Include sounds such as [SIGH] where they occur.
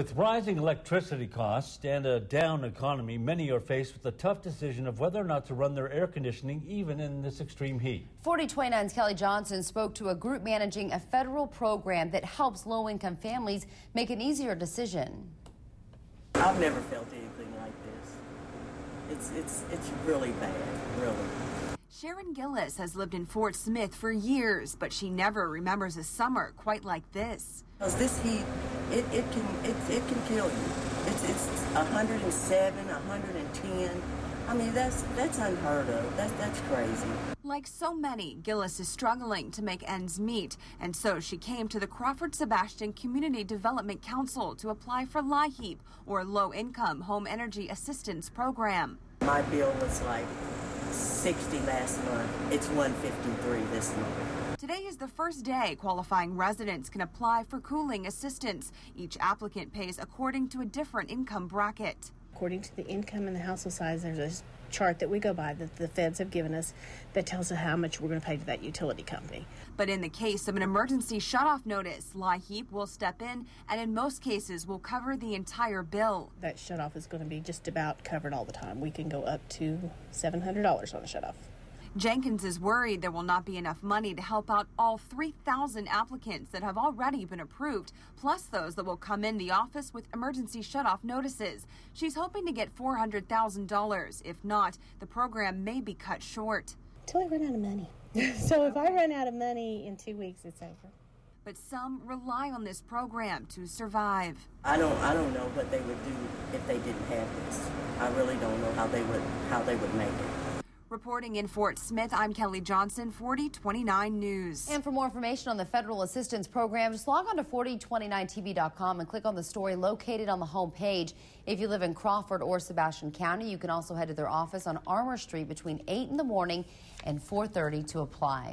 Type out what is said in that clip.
With rising electricity costs and a down economy, many are faced with the tough decision of whether or not to run their air conditioning even in this extreme heat. 4029's Kelly Johnson spoke to a group managing a federal program that helps low income families make an easier decision. I've never felt anything like this. It's, it's, it's really bad, really. Sharon Gillis has lived in Fort Smith for years, but she never remembers a summer quite like this. Because this heat, it, it can it, it can kill you. It's it's 107, 110. I mean that's that's unheard of. That's that's crazy. Like so many, Gillis is struggling to make ends meet, and so she came to the Crawford Sebastian Community Development Council to apply for LIHEAP, or Low Income Home Energy Assistance Program. My bill was like 60 last month. It's 153 this month. Today is the first day qualifying residents can apply for cooling assistance. Each applicant pays according to a different income bracket. According to the income and the household size, there's a chart that we go by that the feds have given us that tells us how much we're going to pay to that utility company. But in the case of an emergency shutoff notice, LIHEAP will step in and in most cases will cover the entire bill. That shutoff is going to be just about covered all the time. We can go up to $700 on a shutoff. Jenkins is worried there will not be enough money to help out all 3,000 applicants that have already been approved, plus those that will come in the office with emergency shutoff notices. She's hoping to get $400,000. If not, the program may be cut short. Until I run out of money. [LAUGHS] so if I run out of money in two weeks, it's over. But some rely on this program to survive. I don't I don't know what they would do if they didn't have this. I really don't know how they would how they would make it. Reporting in Fort Smith, I'm Kelly Johnson, 4029 News. And for more information on the federal assistance program, just log on to 4029tv.com and click on the story located on the home page. If you live in Crawford or Sebastian County, you can also head to their office on Armour Street between 8 in the morning and 4:30 to apply.